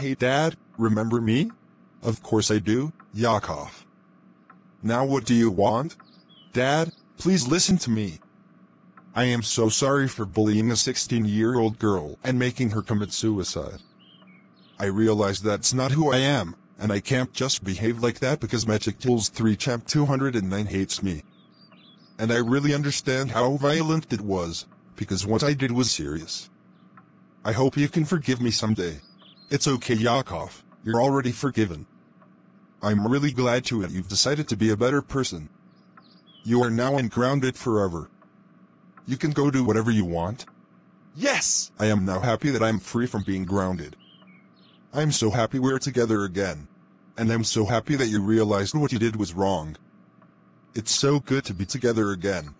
Hey dad, remember me? Of course I do, Yaakov. Now what do you want? Dad, please listen to me. I am so sorry for bullying a 16-year-old girl and making her commit suicide. I realize that's not who I am, and I can't just behave like that because Magic Tools 3 Champ 209 hates me. And I really understand how violent it was, because what I did was serious. I hope you can forgive me someday. It's okay Yaakov, you're already forgiven. I'm really glad to it you've decided to be a better person. You are now ungrounded forever. You can go do whatever you want. Yes! I am now happy that I'm free from being grounded. I'm so happy we're together again. And I'm so happy that you realized what you did was wrong. It's so good to be together again.